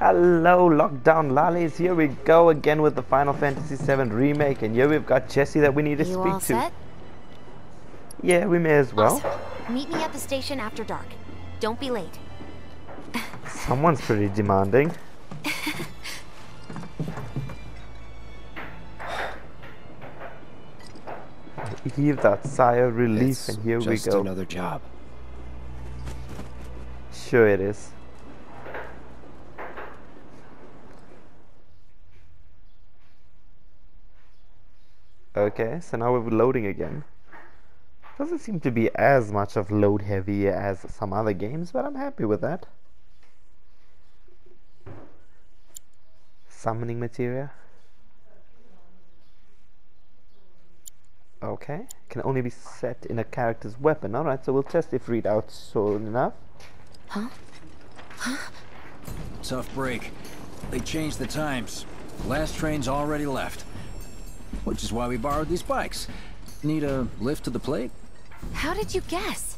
Hello, Lockdown Lollies. Here we go again with the Final Fantasy VII Remake, and here we've got Jessie that we need to You speak all to. set? Yeah, we may as well. Awesome. Meet me at the station after dark. Don't be late. Someone's pretty demanding. Heave that sigh of relief, It's and here we go. just go. another job. Sure it is. Okay, so now we're loading again. Doesn't seem to be as much of load heavy as some other games, but I'm happy with that. Summoning materia. Okay, can only be set in a character's weapon. Alright, so we'll test if readout soon enough. Huh? huh? tough break. They changed the times. Last train's already left. Which is why we borrowed these bikes. Need a lift to the plate? How did you guess?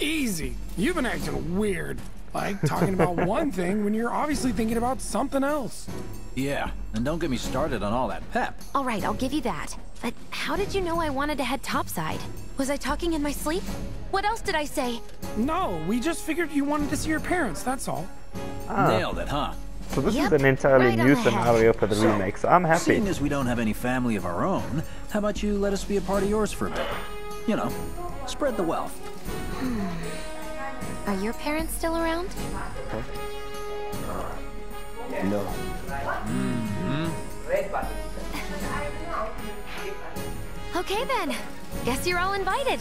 Easy. You've been acting weird. Like talking about one thing when you're obviously thinking about something else. Yeah, and don't get me started on all that pep. All right, I'll give you that. But how did you know I wanted to head topside? Was I talking in my sleep? What else did I say? No, we just figured you wanted to see your parents, that's all. Nailed it, huh? So this Yep, is an entirely right new scenario for the remake, so I'm happy. Seeing as we don't have any family of our own, how about you let us be a part of yours for a bit? You know, spread the wealth. Hmm. Are your parents still around? No. Mm-hmm. Okay then. Guess you're all invited.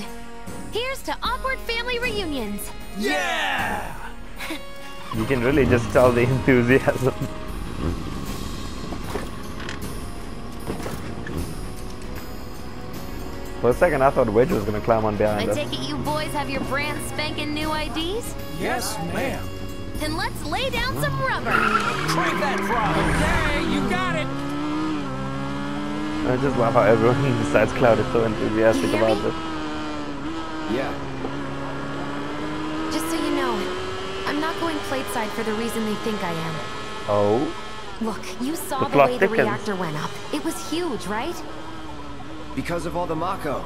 Here's to awkward family reunions. Yeah! You can really just tell the enthusiasm. For a second, I thought Wedge was gonna climb on I behind us. take it you boys have your brand spanking new IDs? Yes, ma'am. Then let's lay down some rubber. Crank that throttle! Okay, you got it. I just love how everyone besides Cloud is so enthusiastic about me? this. Yeah. Just so you know, I'm not going plateside for the reason they think I am. Oh, Look, you saw The the, plot way the reactor went up. It was huge, right? Because of all the Mako.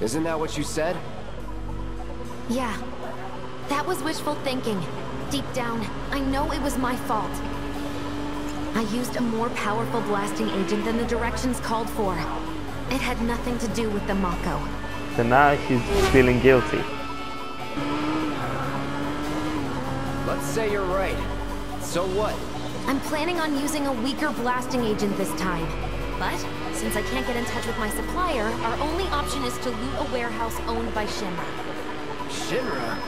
Isn't that what you said? Yeah. That was wishful thinking. Deep down, I know it was my fault. I used a more powerful blasting agent than the directions called for. It had nothing to do with the Mako. so now she's feeling guilty. Let's say you're right. So what? I'm planning on using a weaker blasting agent this time. But, since I can't get in touch with my supplier, our only option is to loot a warehouse owned by Shinra. Shinra?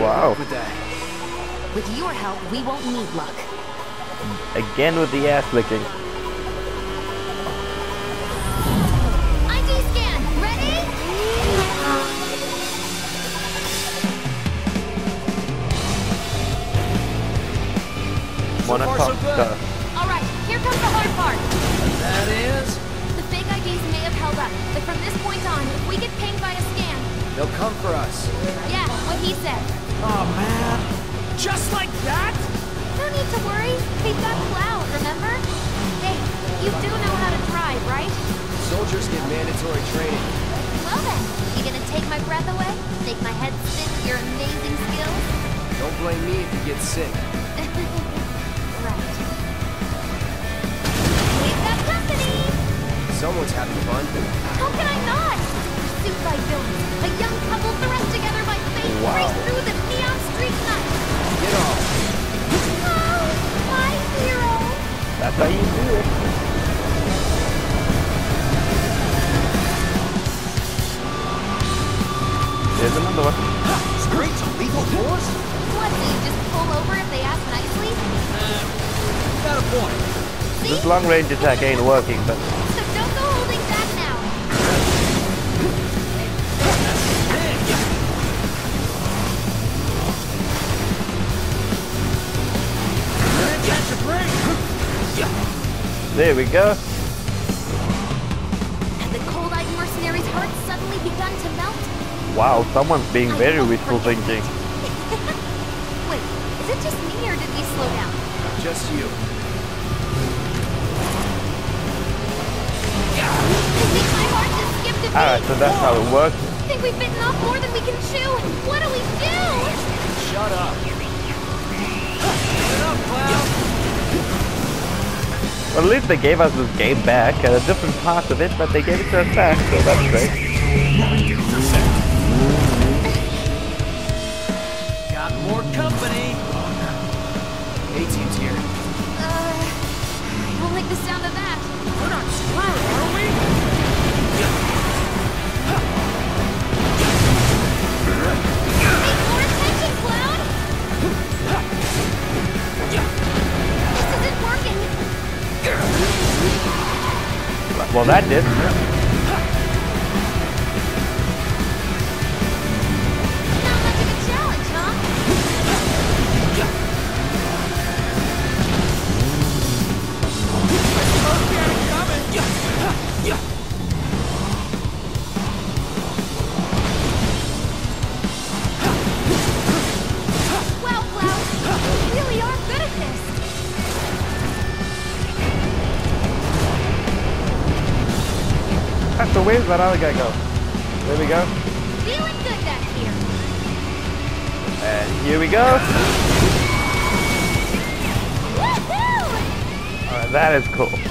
Wow. With that. With your help, we won't need luck. Again with the ass licking. Wanna far, talk so good. All right, here comes the hard part. That is... The fake IDs may have held up, but from this point on, if we get pinged by a scan, They'll come for us. yeah, what he said. Oh, man. Just like that? No need to worry. We've got Cloud, remember? Hey, you do know how to drive, right? Soldiers get mandatory training. Well then, you gonna take my breath away? Make my head spin with your amazing skills? Don't blame me if you get sick. Someone's having fun. How can I not? Pursued by villains, a young couple thrust together by fate Wow. race through the neon street night. Get off. Oh, my hero! That's how you do it. There's another one. Straight to lethal force? What, do you just pull over if they ask nicely? Uh, Got a point. This long range attack ain't working, but there we go. Had the cold-eyed mercenary's heart suddenly begun to melt? Wow, someone's being I very don't wishful thinking. Wait, is it just me or did we slow down? just you. I think my heart just skipped a beat. Alright, so that's how it works. I think we've bitten off more than we can chew. What do we do? Shut up. Shut up, Cloud. Well, at least they gave us this game back, and a different part of it, but they gave it to us back, so that's great. Got more company. A-Team's here. Uh, I don't like the sound of that. We're not screwed, Well, that did. Where's that other guy go? There we go. Feeling good back here. And here we go. Alright, that is cool.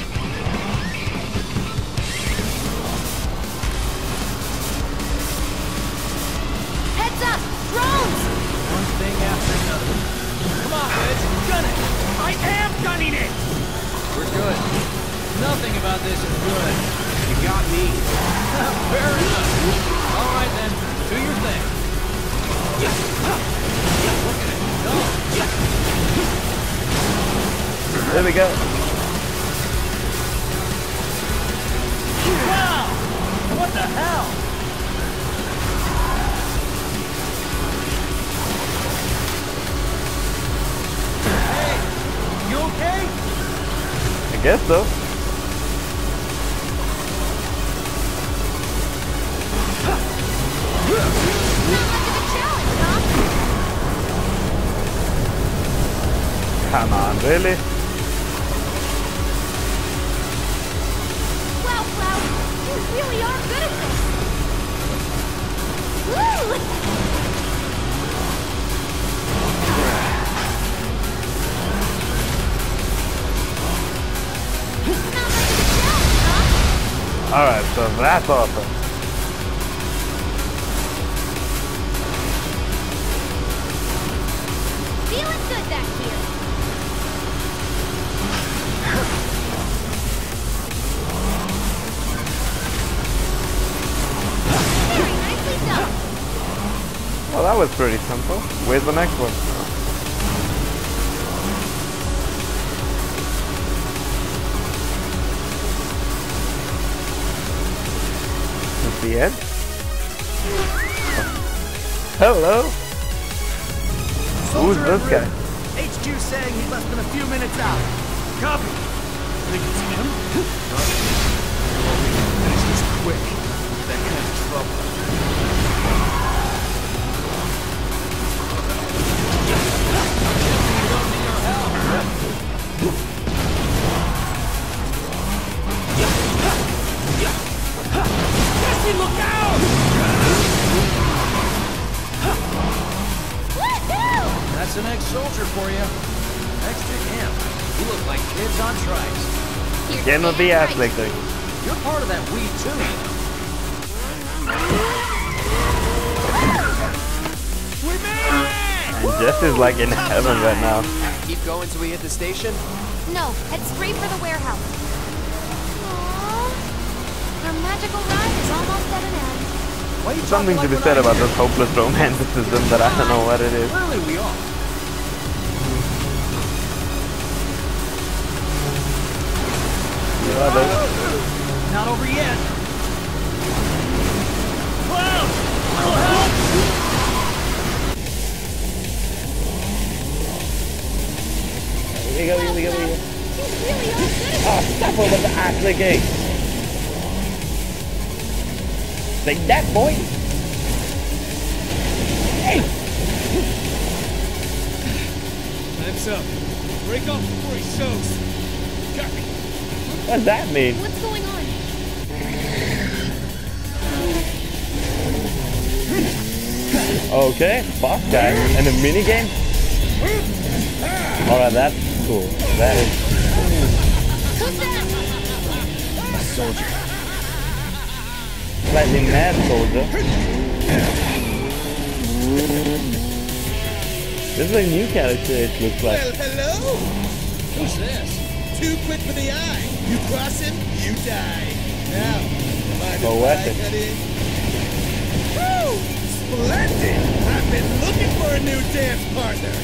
Guess so. Come on, really? That's awesome. Feeling good back here. Very nicely done. Well, that was pretty simple. Where's the next one? Hello? Who's this guy? HQ saying he's less than a few minutes out. Copy. Think it's him? That's an ex-soldier for you. Next to him, you look like kids on trikes. You're Again with the damn ass You're part of that we too. We made it! And Jess is like in heaven right now. Keep going till we hit the station. No, head straight for the warehouse. Aww. Our magical ride is almost at an end. Why you Something talking to be said about this hopeless romanticism that I don't know what it is. Clearly we are. Know, the- Not over yet. Here we go, here we go, here we go. Really Oh, stop with the ass licking! Take that, boy! Hey! Time's up. Break off before he shows. Got me. What does that mean? What's going on? Okay, boss guy. And a mini game? Alright, that's cool. That is Who's that? A soldier. slightly mad soldier. This is a new character, it looks like. Well, hello. Who's this? Too quick for the eye. You cross him, you die. Now, mind if I weapon. cut in? Woo! Splendid! I've been looking for a new dance partner.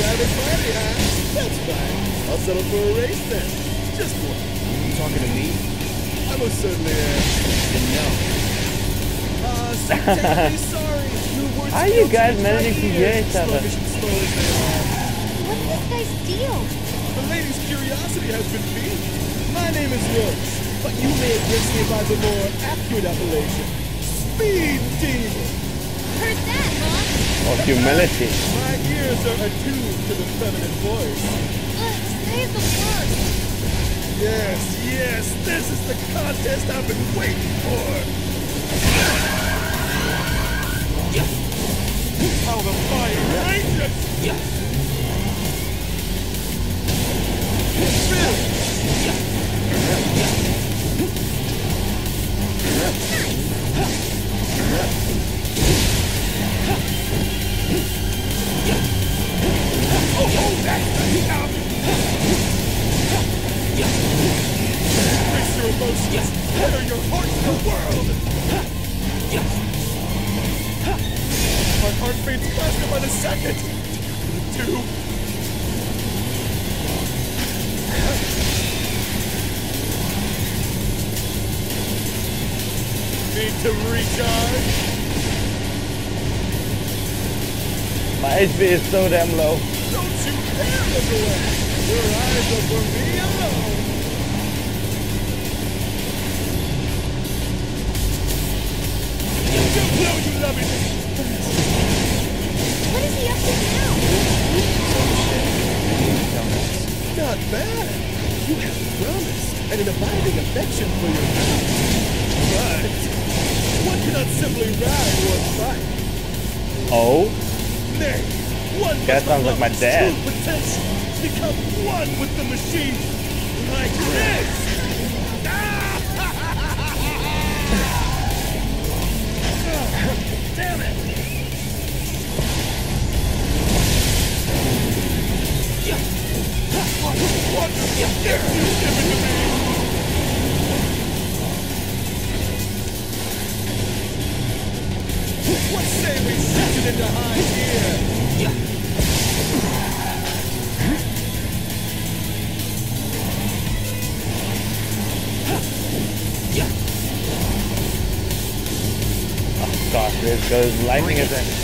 Private party, huh? That's fine. I'll settle for a race then. Just one. You talking to me? I most certainly am. No. Uh, so terribly sorry. Your words How are you guys to managing to my hear ears, each other? sluggish and slow as they are. What's this guy's deal? The lady's curiosity has been piqued. My name is Rose, but you may address me by the more accurate appellation, Speed Demon. Heard that, Mom? Of humility. My ears are attuned to the feminine voice. Ugh, save the worst. Yes, yes, this is the contest I've been waiting for. How the fire rages! Face heart beats faster by the second. Two. Need to recharge. My HP is so damn low. Don't you dare look away. Your eyes are for me alone. You know you love it. What is he up to now? Not bad. You have a promise and an abiding affection for your house. But one cannot simply ride one bike. Oh? Nay, one That sounds like my dad. potential. Become one with the machine. Like this. What the gift you've given to me? What say we set it into high gear? Oh gosh, this goes lightning attack.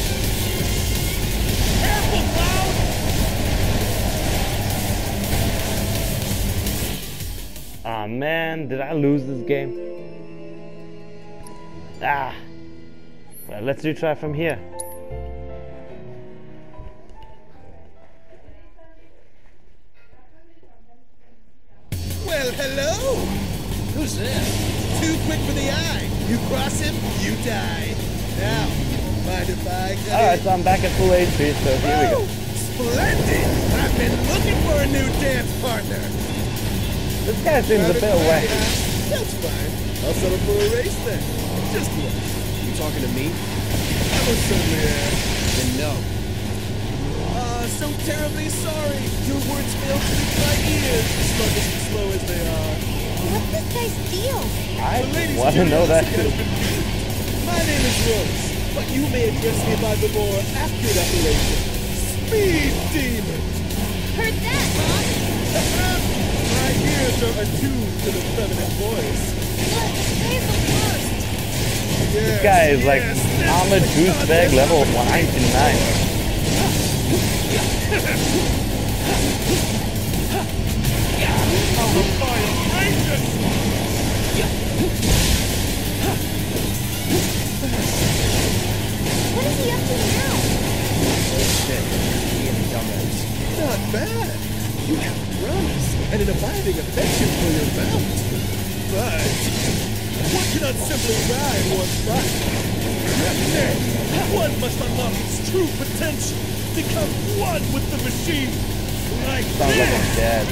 Ah man, did I lose this game? Ah. Well, let's retry from here. Well, hello! Who's this? Too quick for the eye. You cross him, you die. Now, mind if I cut Alright, so I'm back at full HP, so here we go. Oh, Splendid! I've been looking for a new dance partner. This guy seems a bit party, whack. That's fine. I'll settle for a race then. Just one. You talking to me? I most certainly am. Then no. Uh, so terribly sorry. Your words failed to reach my ears, sluggish and slow as they are. What's this guy's deal? I The lady's want to know that too. has been piqued. My name is Rose, but you may address me by the more accurate appellation, Speed Demon. Heard that, Mom? Are attuned to the feminine voice. Save the worst. Yes, This guy is like yes, is the douchebag level I've 199. How the fire rages! What is he up to now? Shit. He and the dumbass. Not bad. You have promise and an abiding affection for your mount. But one cannot simply ride one's bike. Nay, one must unlock its true potential. Become one with the machine. Like Sounds like this. I'm dead.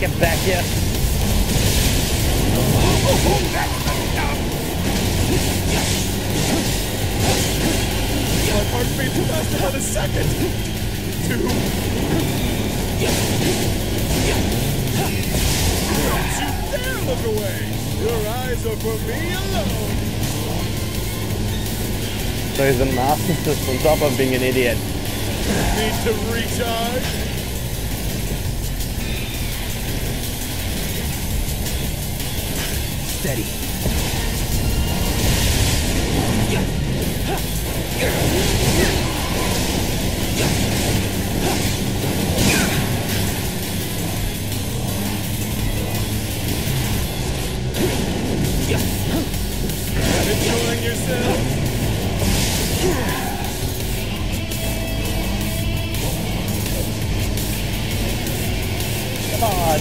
Get back here. Oh, oh, oh, My heart beats fast about a second. Two. Don't you dare look away. Your eyes are for me alone. So he's a narcissist on top of being an idiot. Need to recharge? Steady.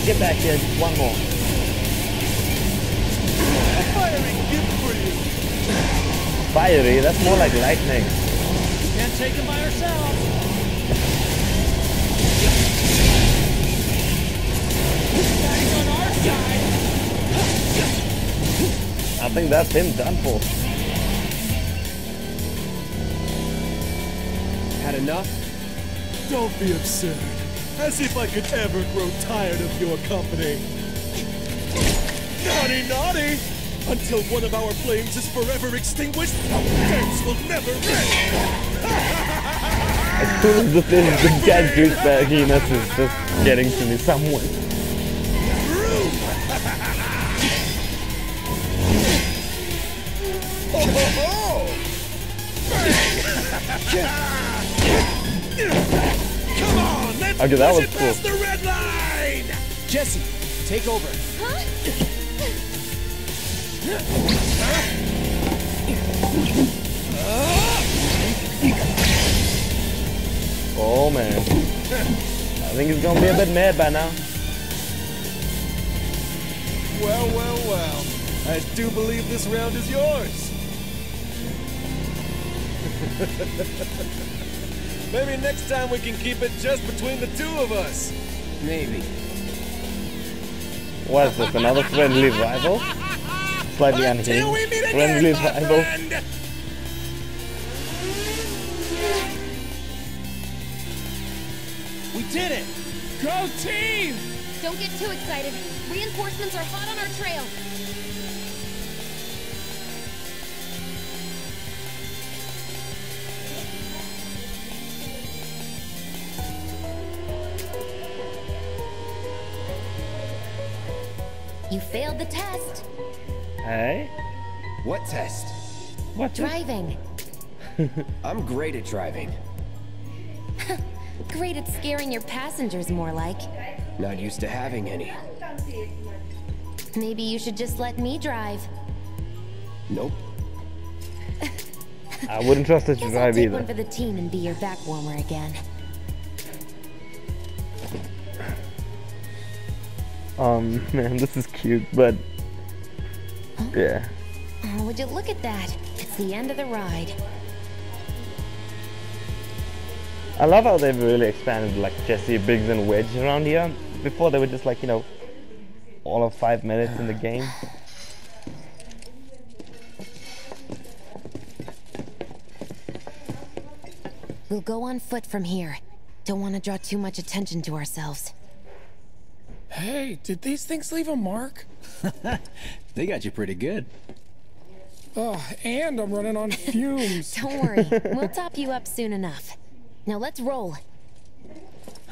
Get back here. Just one more. Gift for you. Fiery, that's more like lightning. Can't take him by ourselves. I think that's him done for. Had enough? Don't be absurd. As if I could ever grow tired of your company. Naughty, naughty! Until one of our flames is forever extinguished, our dance will never end! As soon as this is the dead douchebagginess is just getting to me somewhere. On, that was cool. the red line! Jessie, take over. Oh man. I think he's gonna be a bit mad by now. Well, well, well. I do believe this round is yours. Maybe next time we can keep it just between the two of us. Maybe. What is this, another friendly rival? Slightly Until unhinged. Friendly again, my rival. friend. We did it! Go team! Don't get too excited. Reinforcements are hot on our trail. Failed the test. Hey? What test? What? Driving. I'm great at driving. Great at scaring your passengers, more like. Not used to having any. Maybe you should just let me drive. Nope. I wouldn't trust it to Guess I'll drive take either. one for the team and be your back warmer again. Um, man, this is cute, but yeah. Oh, would you look at that? It's the end of the ride. I love how they've really expanded like Jessie, Biggs, and Wedge around here. Before they were just like you know, all of five minutes in the game. We'll go on foot from here. Don't want to draw too much attention to ourselves. Hey, did these things leave a mark? They got you pretty good. Oh, and I'm running on fumes. Don't worry, we'll top you up soon enough. Now let's roll.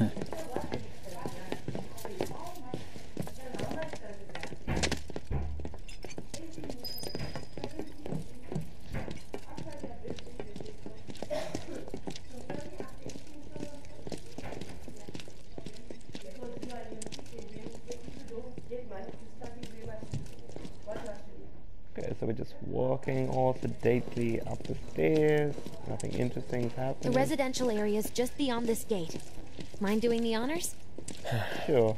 we're just walking all sedately up the stairs. Nothing interesting's happening. The residential area's just beyond this gate. Mind doing the honors? Sure.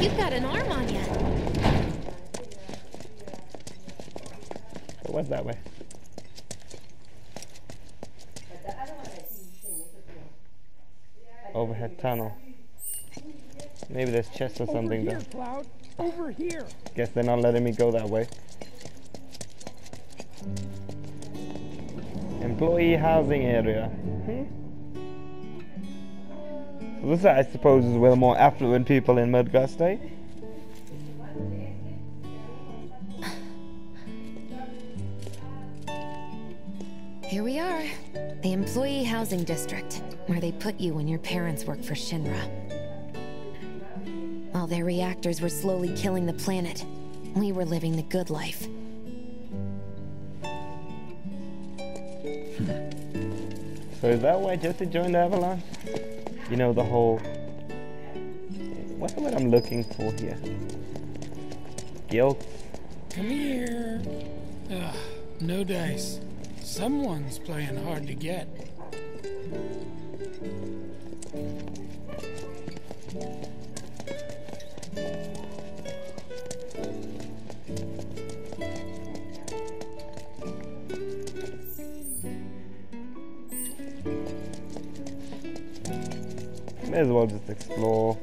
You've got an arm on you. So what's that way? Overhead tunnel. Maybe there's chests or something Over there. here, Cloud. Over here. Guess they're not letting me go that way. Employee housing area. Hmm? So this, I suppose, is where the more affluent people in Midgar stay. Here we are. The Employee Housing District, where they put you when your parents work for Shinra. While their reactors were slowly killing the planet, we were living the good life. So is that why Jessie joined the Avalanche? You know, the whole... What's the word I'm looking for here? Guilt? Come here. Ugh, no dice. Someone's playing hard to get. As well just explore.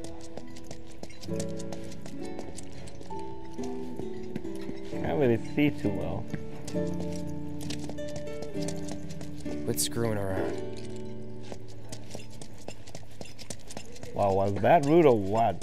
Can't really see too well. Quit screwing around. Wow, was that rude or what?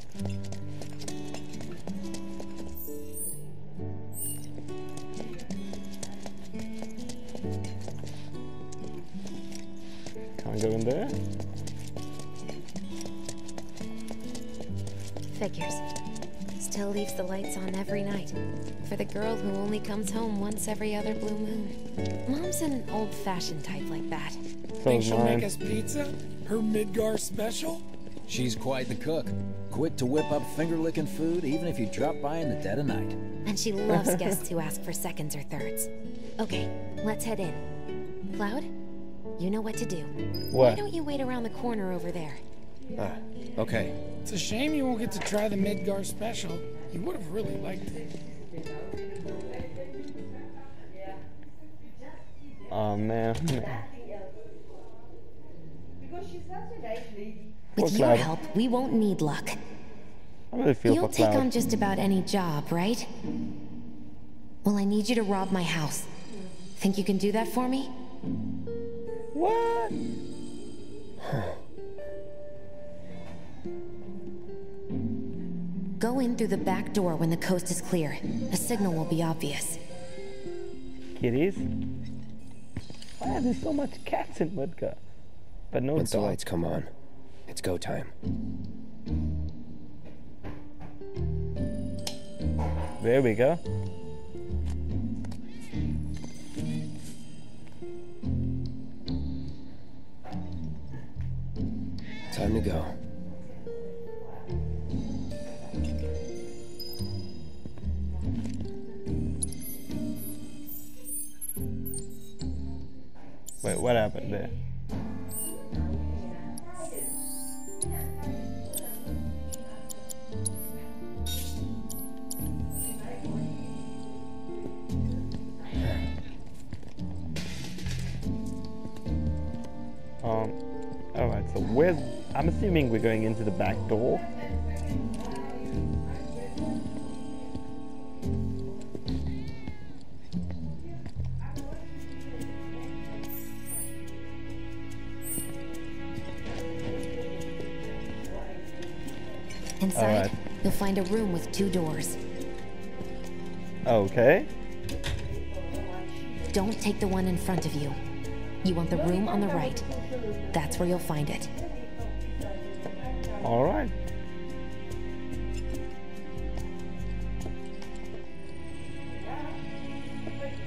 Every other blue moon. Mom's an old-fashioned type like that. So Think she'll mine. make us pizza? Her Midgar special? She's quite the cook. Quick to whip up finger-licking food, even if you drop by in the dead of night. And she loves guests who ask for seconds or thirds. Okay, let's head in. Cloud, you know what to do. What? Why don't you wait around the corner over there? Ah, okay. It's a shame you won't get to try the Midgar special. You would have really liked it. Oh man. With your help, we won't need luck. I really feel You'll for take Cloud. on just about any job, right? Well, I need you to rob my house. Think you can do that for me? What? Go in through the back door when the coast is clear. A signal will be obvious. Kitties? Why are there so much cats in Midgar? But no Once the lights come on, it's go time. There we go. Time to go. Wait, what happened there? Um, alright, so where's... I'm assuming we're going into the back door. You'll find a room with two doors. Okay. Don't take the one in front of you. You want the room on the right. That's where you'll find it. Alright.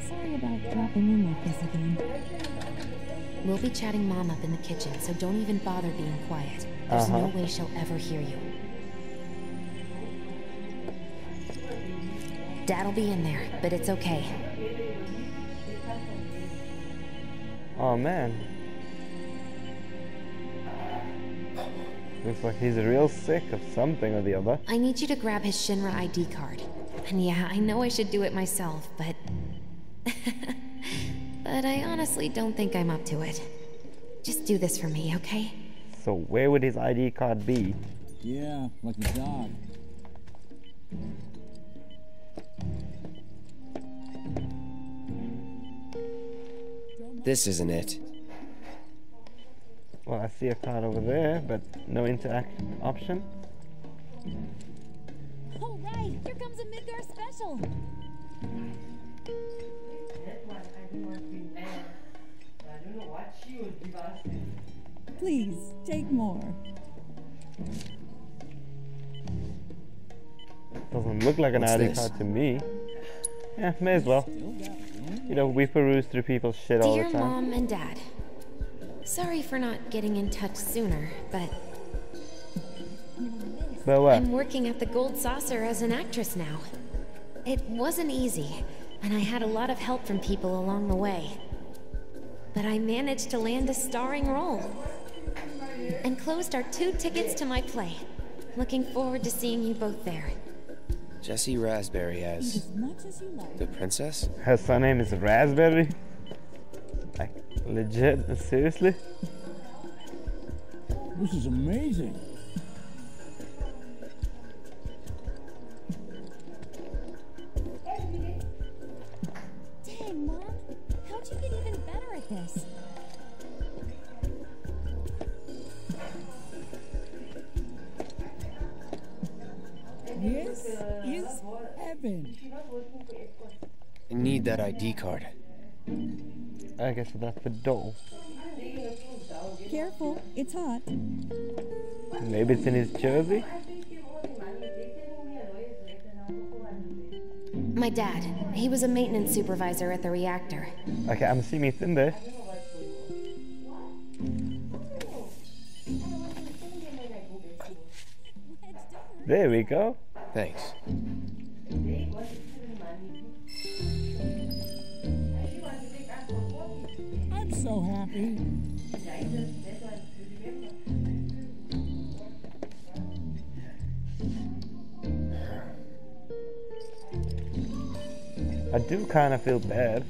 Sorry about dropping in like this again. We'll be chatting Mom up in the kitchen, so don't even bother being quiet. There's no Uh-huh. way she'll ever hear you. Dad'll be in there, but it's okay. Oh man. Looks like he's real sick of something or the other. I need you to grab his Shinra ID card. And yeah, I know I should do it myself, but. but I honestly don't think I'm up to it. Just do this for me, okay? So where would his ID card be? Yeah, like a dog. This isn't it. Well, I see a card over there, but no interact option. All right, here comes a Midgar special. Please, take more. Doesn't look like an What's ID this? card to me. Yeah, may as well. You know, we peruse through people's shit all Dear the time. Mom and Dad, sorry for not getting in touch sooner, but But what? I'm working at the Gold Saucer as an actress now. It wasn't easy, and I had a lot of help from people along the way. But I managed to land a starring role. And closed our two tickets to my play. Looking forward to seeing you both there. Jessie Raspberry as As much as you like. the princess? Her surname is Raspberry? Like, legit? Seriously? This is amazing. Heaven. I need that ID card. I guess that's the doll. Careful, it's hot. Maybe it's in his jersey? My dad, he was a maintenance supervisor at the reactor. Okay, I'm assuming it's in there. There we go. Thanks. Do kind of feel bad.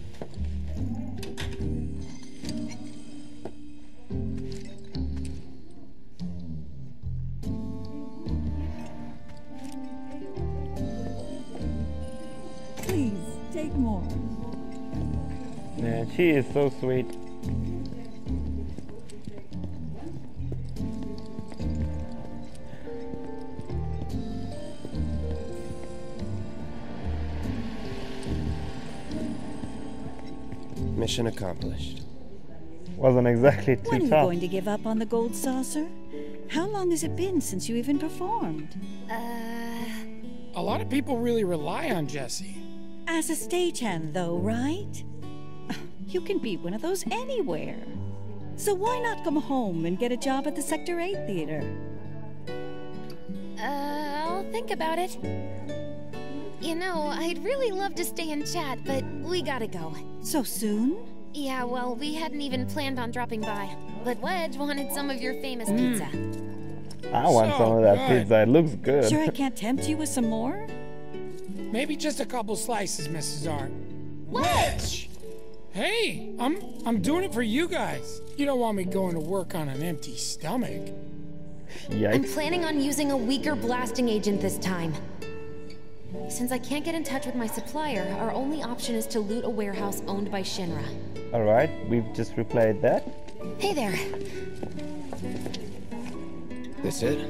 Please, take more. Man, she is so sweet. Mission accomplished. Wasn't exactly too When are you tough. going to give up on the gold saucer? How long has it been since you even performed? Uh, A lot of people really rely on Jessie. As a stagehand, though, right? You can be one of those anywhere. So why not come home and get a job at the Sector 8 Theater? uh, I'll think about it. You know, I'd really love to stay and chat, but we gotta go. So soon? Yeah, well, we hadn't even planned on dropping by. But Wedge wanted some of your famous hmm. pizza. I want So some of that good. pizza. It looks good. Sure I can't tempt you with some more? Maybe just a couple slices, Mrs. Art. Wedge! Hey, I'm I'm doing it for you guys. You don't want me going to work on an empty stomach. I'm planning on using a weaker blasting agent this time. Since I can't get in touch with my supplier, our only option is to loot a warehouse owned by Shinra. Alright, we've just replayed that. Hey there. This it?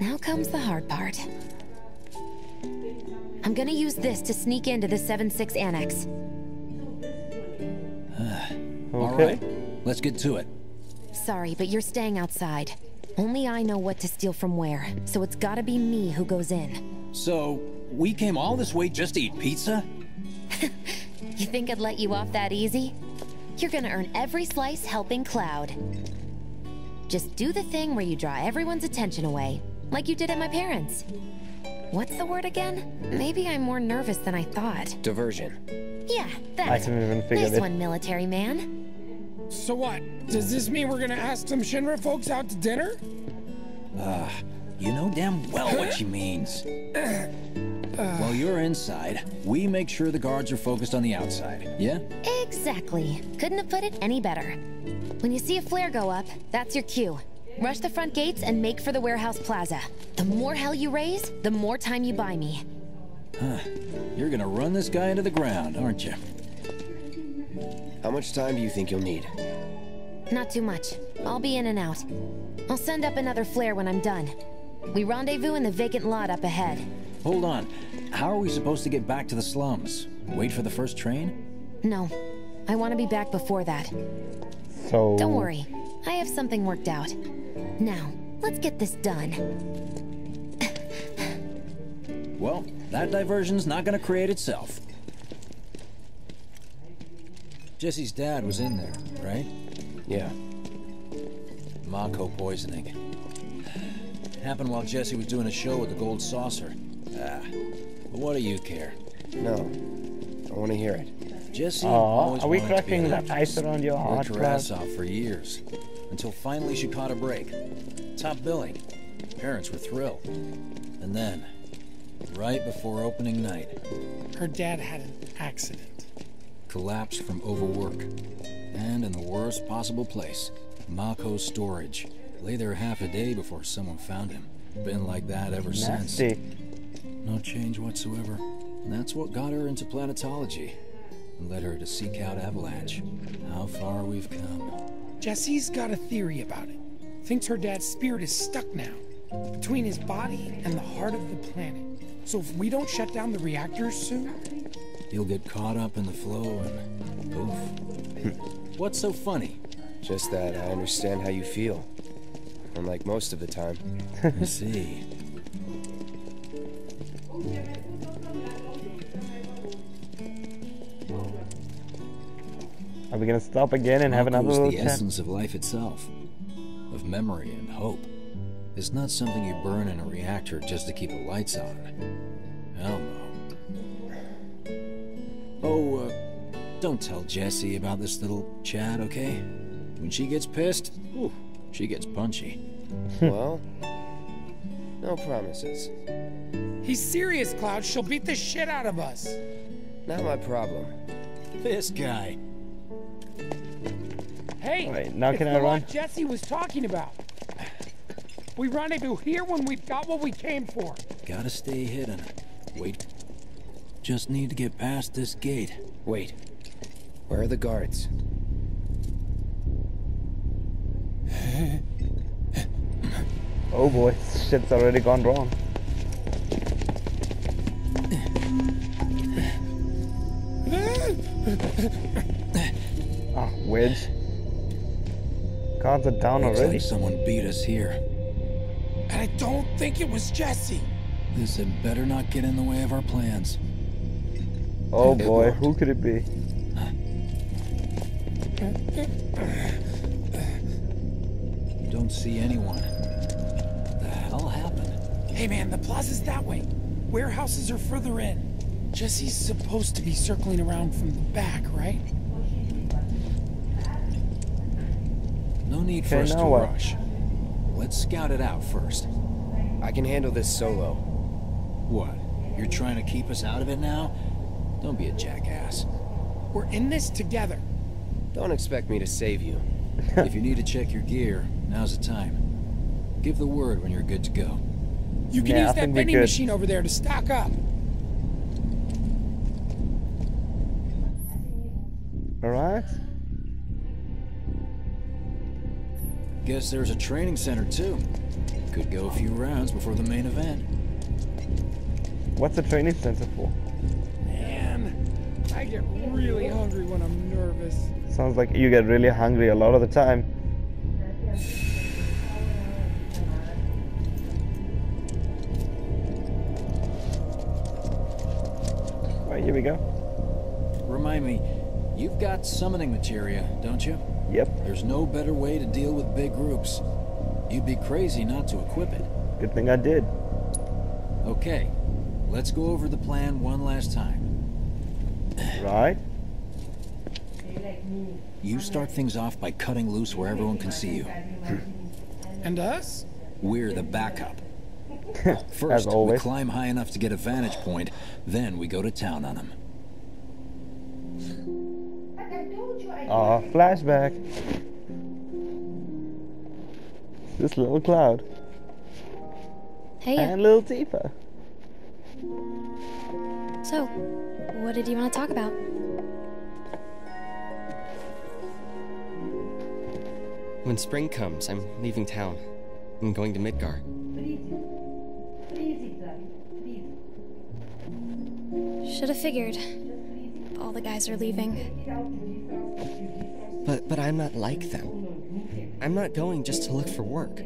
Now comes the hard part. I'm gonna use this to sneak into the 7-6 annex. All Okay. right, let's get to it. Sorry, but you're staying outside. Only I know what to steal from where, so it's gotta be me who goes in. So, we came all this way just to eat pizza? You think I'd let you off that easy? You're gonna earn every slice helping Cloud. Just do the thing where you draw everyone's attention away, like you did at my parents. What's the word again? Maybe I'm more nervous than I thought. Diversion. Yeah, I that. haven't even figured Nice it. one, military man. So what? Does this mean we're gonna ask some Shinra folks out to dinner? Ah, you know damn well what she means. While you're inside, we make sure the guards are focused on the outside, yeah? Exactly. Couldn't have put it any better. When you see a flare go up, that's your cue. Rush the front gates and make for the warehouse plaza. The more hell you raise, the more time you buy me. Huh. You're gonna run this guy into the ground, aren't you? How much time do you think you'll need? Not too much. I'll be in and out. I'll send up another flare when I'm done. We rendezvous in the vacant lot up ahead. Hold on. How are we supposed to get back to the slums? Wait for the first train? No, I want to be back before that. So Don't worry, I have something worked out. Now, let's get this done. Well, that diversion's not gonna create itself. Jessie's dad was in there, right? Yeah. Mako poisoning. Happened while Jessie was doing a show with the Gold Saucer. Ah, but what do you care? No. I want to hear it. Jessie Aw, always are we wanted to be cracking an that actress. ice around your heart, Worked her ass off for years. Until finally she caught a break. Top billing. Parents were thrilled. And then, right before opening night, Her dad had an accident. Collapsed from overwork. And in the worst possible place, Mako's storage. Lay there half a day before someone found him. Been like that ever since. nasty. No change whatsoever. And that's what got her into planetology. And led her to seek out Avalanche. How far we've come. Jessie's got a theory about it. Thinks her dad's spirit is stuck now, between his body and the heart of the planet. So if we don't shut down the reactors soon, You'll get caught up in the flow and poof. What's so funny? Just that I understand how you feel. Unlike most of the time. I see. Are we gonna stop again and have another Mako's little the chat? essence of life itself. Of memory and hope. It's not something you burn in a reactor just to keep the lights on. Hell don't tell Jessie about this little chat, okay? When she gets pissed, ooh, she gets punchy. well, no promises. he's serious, Cloud. She'll beat the shit out of us. Not my problem. This guy. Hey, Wait, now it's can I run? Jessie was talking about. We rendezvous here when we've got what we came for. Gotta stay hidden. Wait. Just need to get past this gate. Wait. Where are the guards? Oh boy, shit's already gone wrong. Ah, wedge. Guards are down Looks already. like someone beat us here. And I don't think it was Jessie. This had better not get in the way of our plans. Oh boy, who could it be? Don't see anyone. What the hell happened? Hey man, the plaza's that way. Warehouses are further in. Jessie's supposed to be circling around from the back, right? No need Okay, for us to what? rush. Let's scout it out first. I can handle this solo. What? You're trying to keep us out of it now? Don't be a jackass. We're in this together. Don't expect me to save you. if you need to check your gear, now's the time. Give the word when you're good to go. You can Yeah, use that vending machine over there to stock up. Alright. Guess there's a training center too. Could go a few rounds before the main event. What's a training center for? Man, I get really hungry when I'm nervous. Sounds like you get really hungry a lot of the time. Right, here we go. Remind me, you've got summoning materia, don't you? Yep. There's no better way to deal with big groups. You'd be crazy not to equip it. Good thing I did. Okay, let's go over the plan one last time. Right? You start things off by cutting loose where everyone can see you. And us? We're the backup. As First, we climb high enough to get a vantage point, then we go to town on them. Aw, flashback. This little cloud. Hey, And little Tifa. so, what did you want to talk about? When spring comes, I'm leaving town. I'm going to Midgar. Should have figured. All the guys are leaving. But but I'm not like them. I'm not going just to look for work.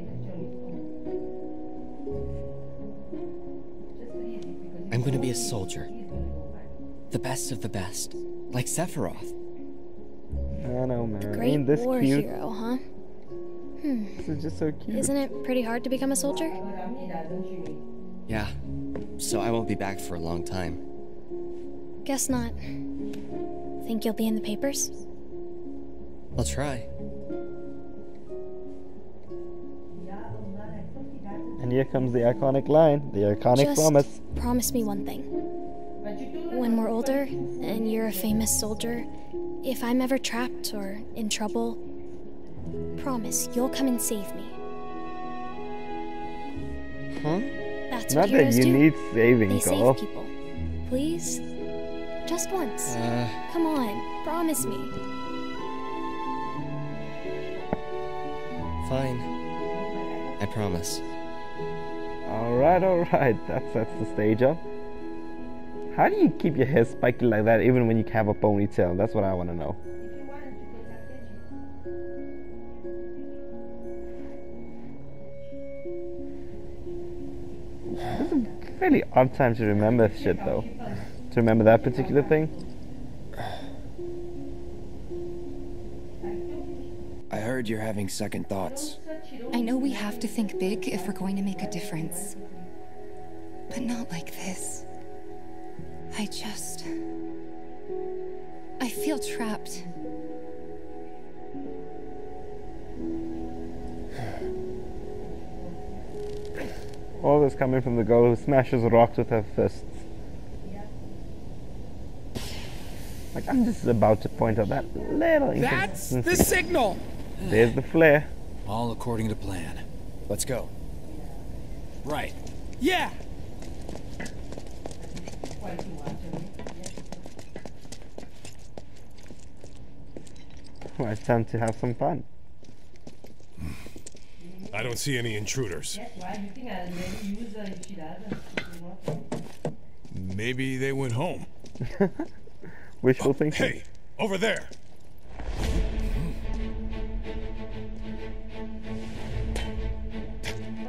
I'm going to be a soldier. The best of the best. Like Sephiroth. I know, man. Great Ain't this war cute? hero, huh? Hmm. This is just so cute. Isn't it pretty hard to become a soldier? Yeah. So I won't be back for a long time. Guess not. Think you'll be in the papers? I'll try. And here comes the iconic line, the iconic Just promise. promise me one thing. When we're older, and you're a famous soldier, if I'm ever trapped or in trouble, promise you'll come and save me. Huh? That's Not what that you do. need saving, They Cole. save people. Please? Just once. Uh, Come on, promise me. fine. I promise. Alright, alright. That sets the stage up. How do you keep your hair spiky like that even when you have a ponytail? That's what I want to know. Fairly odd time to remember shit though. To remember that particular thing. I heard you're having second thoughts. I know we have to think big if we're going to make a difference. But not like this. I just. I feel trapped. All this coming from the girl who smashes rocks with her fists. Like I'm just about to point out that little That's the signal! There's the flare. All according to plan. Let's go. Right. Yeah! Well, it's time to have some fun. I don't see any intruders. Maybe they went home. Wishful oh, thinking. Hey, over there.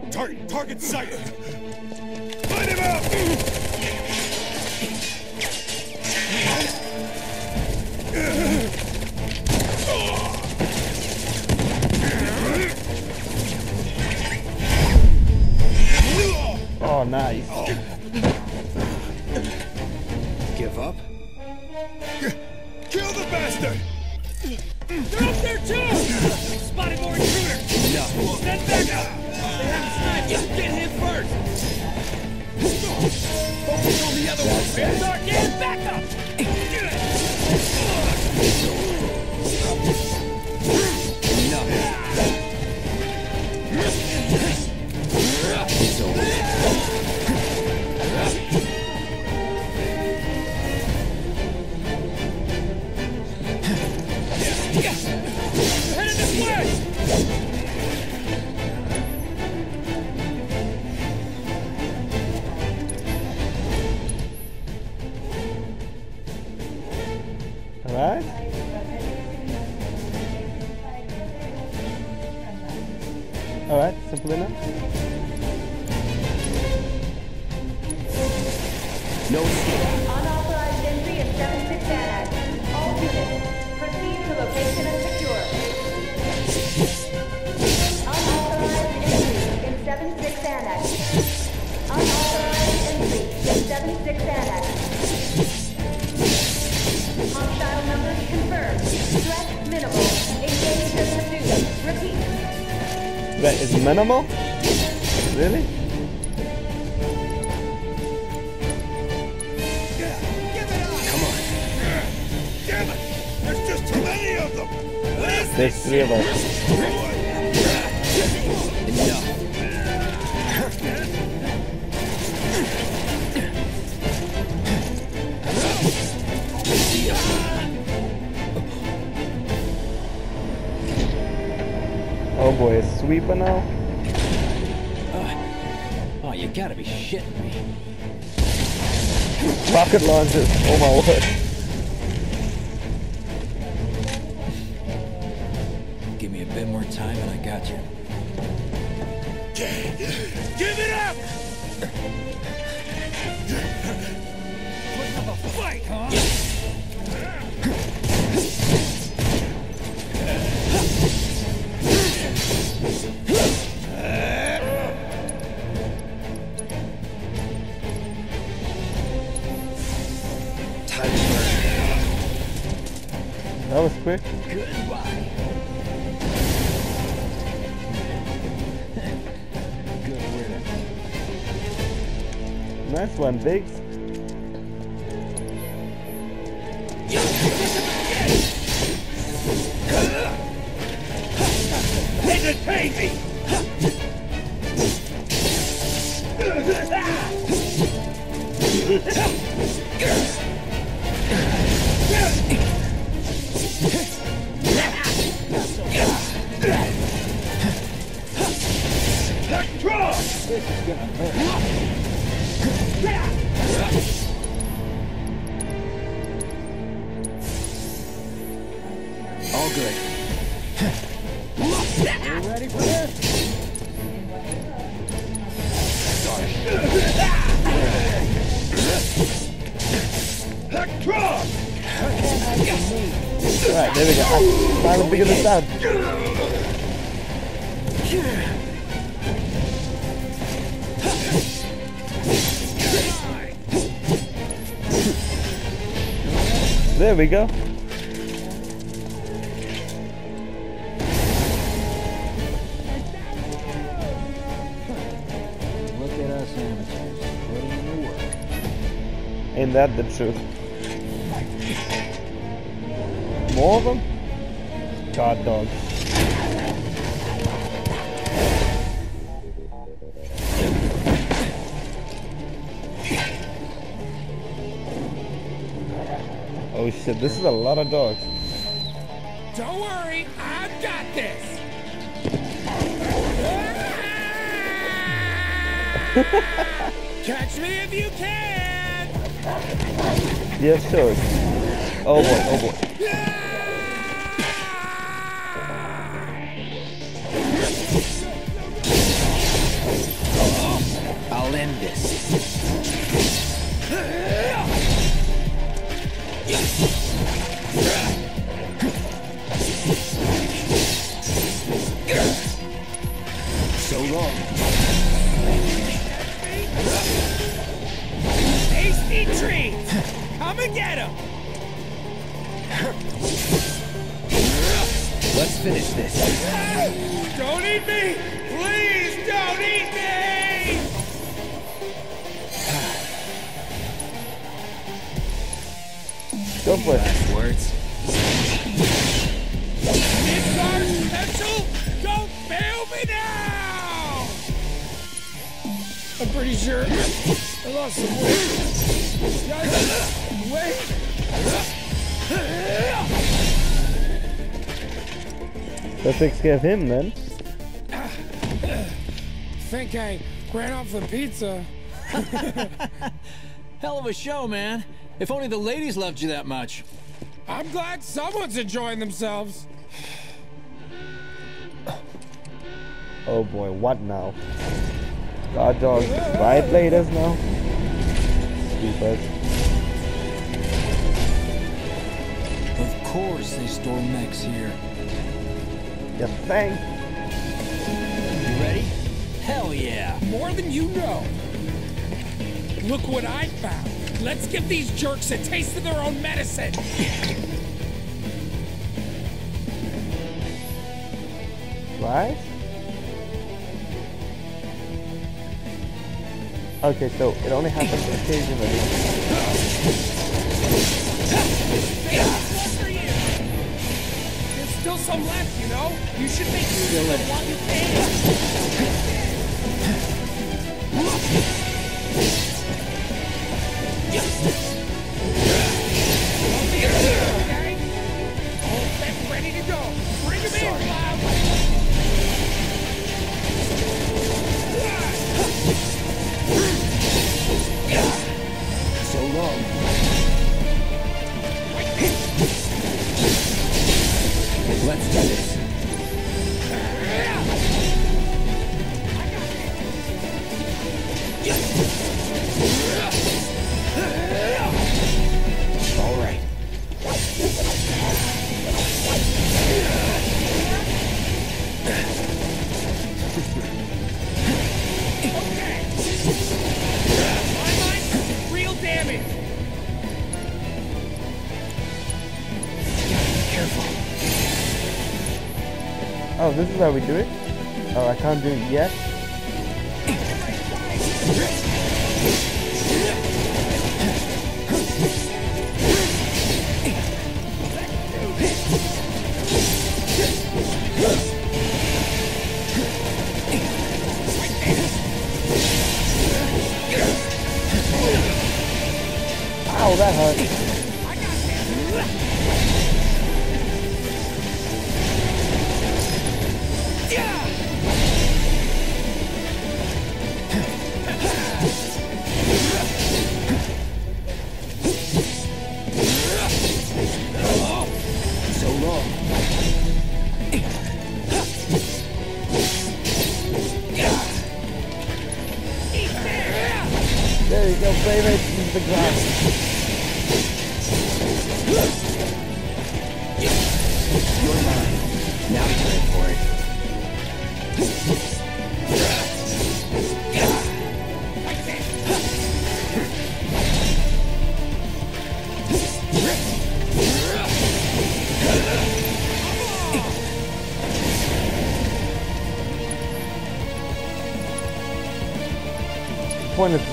Target, target sighted. Nice. Headed this way! Quick. Goodbye. Good. Nice one, Biggs. There we go. Look at us amateurs putting in the work. Ain't that the truth? Oh shit, this is a lot of dogs. Don't worry, I've got this. Catch me if you can. Yeah, sure. Oh boy, oh boy. That takes of him then. Think I ran off the pizza. Hell of a show, man. If only the ladies loved you that much. I'm glad someone's enjoying themselves. Oh boy, what now? God dog vibrators now? Stupid. Of course they store mechs here the thing. You ready? Hell yeah. More than you know. Look what I found. Let's give these jerks a taste of their own medicine. Right? Okay, so it only happens occasionally. Some left, you know? You should make use of while you can. Okay? All set, ready to go. Bring him in, Cloud. How we do it? Oh, I can't do it yet?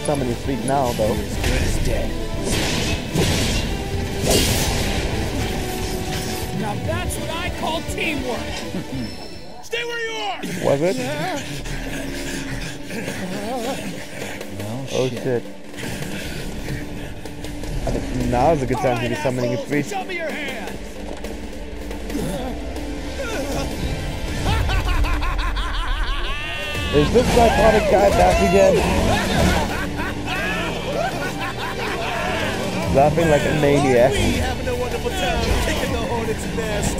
Pointless to summon your sleep now, though. As good as dead. Now that's what I call teamwork. Stay where you are. Was it? Well, Oh shit. I think Now is a good time to be summoning a priest. Show me your hands. Is this psychotic guy back again? Laughing like a maniac. having a wonderful time kicking the hornet's nest.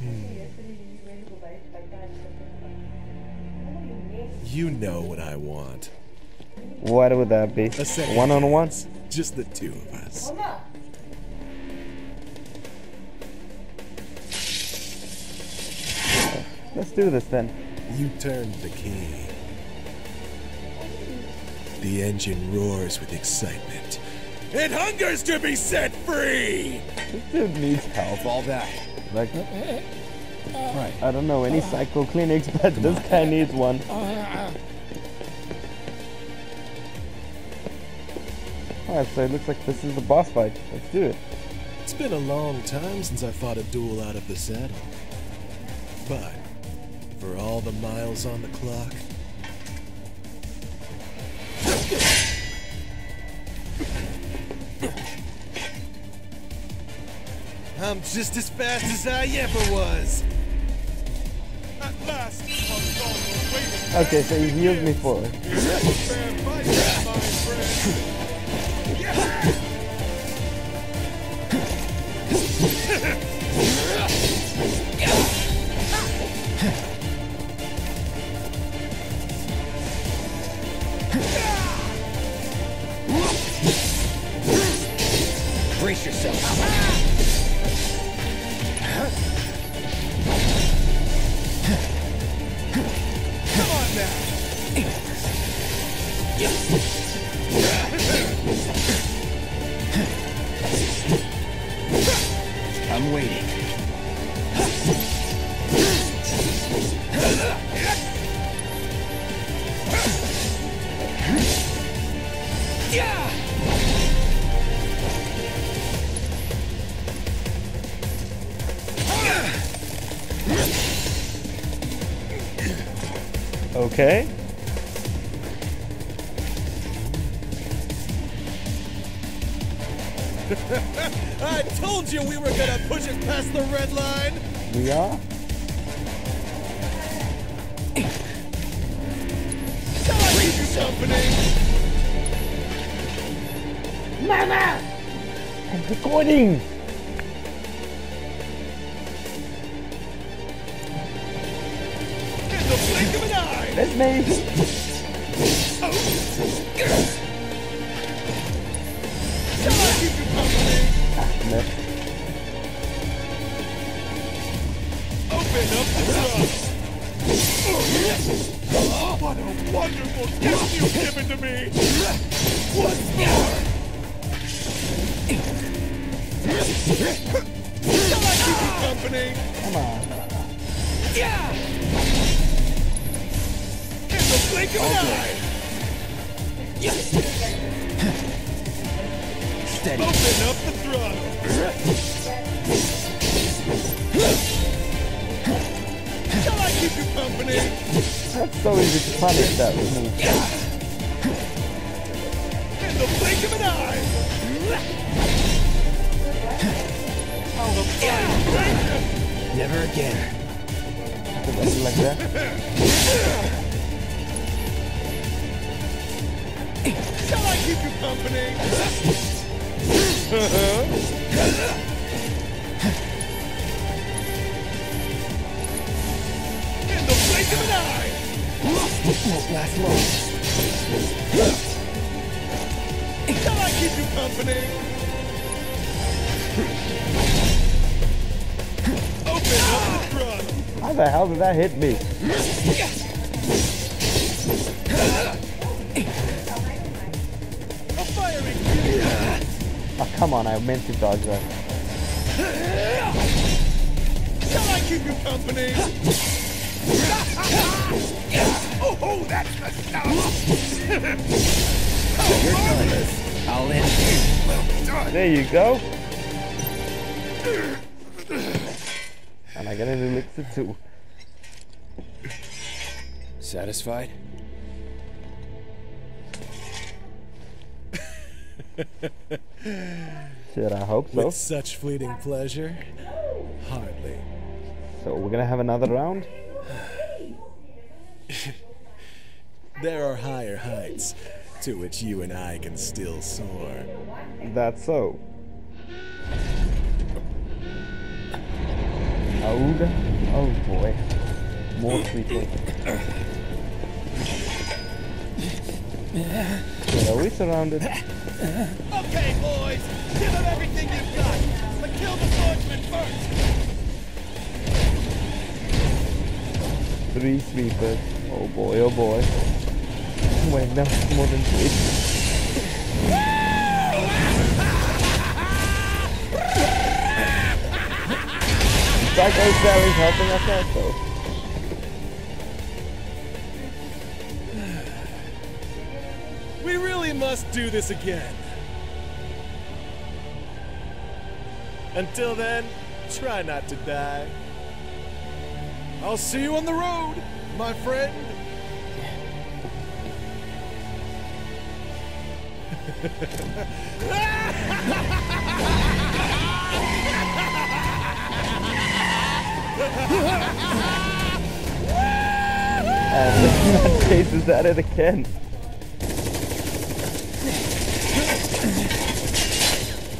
Hmm. You know what I want. What would that be? One on one? Just the two of us. Let's do this then. You turned the key. The engine roars with excitement. It hungers to be set free! This dude needs help. All that. Like, right. I don't know any psycho clinics, but this guy needs one. Alright, so it looks like this is the boss fight. Let's do it. It's been a long time since I fought a duel out of the saddle. But, for all the miles on the clock, I'm just as fast as I ever was. At last, how long awaited Okay, so you healed me for it. fair Come on now. Fire Never again. Something like that. Shall I keep you company? In the blink of an eye! Won't last long. Shall I keep you company? How the hell did that hit me? A Oh, come on, I meant to dodge that. Shall I keep you company? oh, oh, that's the stuff! You're done. I'll end done! There you go. I get an elixir too. Satisfied? Shit, I hope so. With such fleeting pleasure? Hardly. So we're gonna have another round? There are higher heights to which you and I can still soar. That's so. Auga? Oh boy. More people. Wait, are we surrounded? Okay, boys! Give them everything you've got! But kill the swordsman first! Three sweepers. Oh boy, oh boy. Wait, no, more than three. Psycho Sally's helping us out though. We really must do this again. Until then, try not to die. I'll see you on the road, my friend. And the man chases at it again.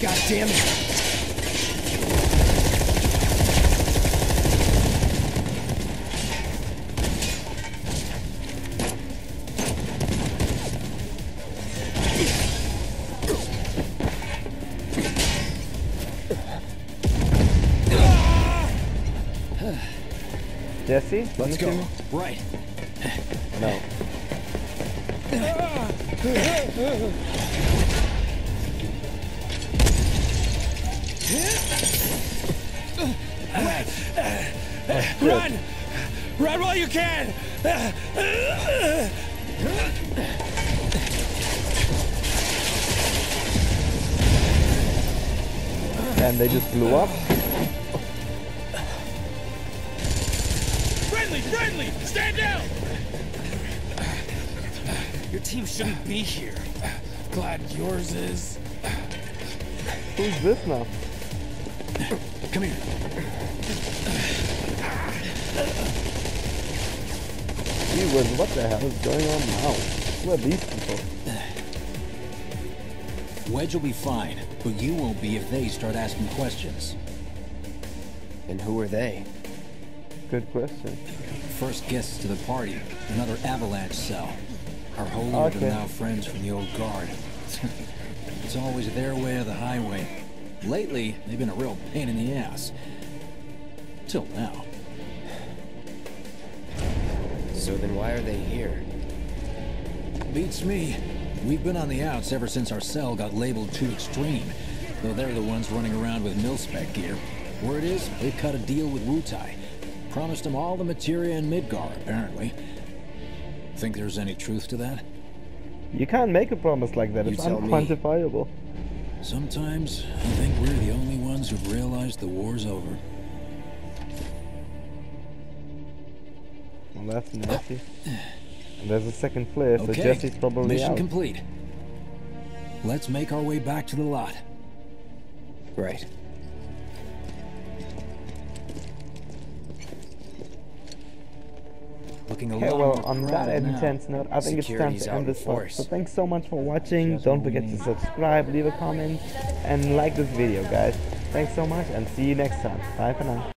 God damn it. Jessie? Let's go. see- Right. No. Run! Run while you can! And they just blew up. Friendly, friendly! Stand down! Your team shouldn't be here. Glad yours is. Who's this now? Come here. Gee whiz, what the hell is going on now? Who are these people? Wedge will be fine, but you won't be if they start asking questions. And who are they? Good question. First guests to the party, another avalanche cell. Our holier Okay. than thou friends from the old guard. it's always their way or the highway. Lately, they've been a real pain in the ass. Till now. So then why are they here? Beats me. We've been on the outs ever since our cell got labeled too extreme. Though they're the ones running around with mil-spec gear. Word is, they've cut a deal with Wutai. Promised him all the materia in Midgar, apparently. Think there's any truth to that? You can't make a promise like that. You It's tell me. unquantifiable. Sometimes I think we're the only ones who've realized the war's over. Well, that's nasty. And there's a second flare, so okay, Jessie's probably mission out. complete. Let's make our way back to the lot. Right. Looking a Okay, well, on that now. intense note, I think Security's it's time to end this one. So thanks so much for watching. Don't forget to subscribe, leave a comment, and like this video, guys. Thanks so much, and see you next time. Bye for now.